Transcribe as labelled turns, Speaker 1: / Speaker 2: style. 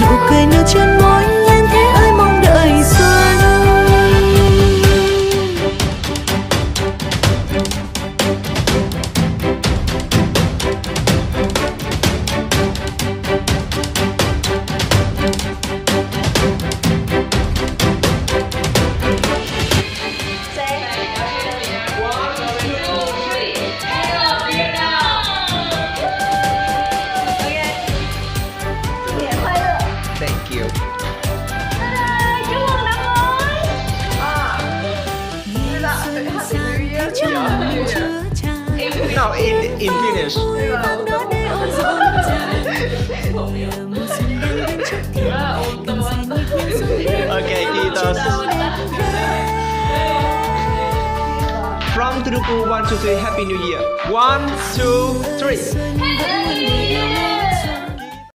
Speaker 1: nụ cười
Speaker 2: như chuyến No, in, in Finnish. okay, kiitos. From Turku, one, two, three, Happy New Year. One, two, three.
Speaker 1: Happy New Year!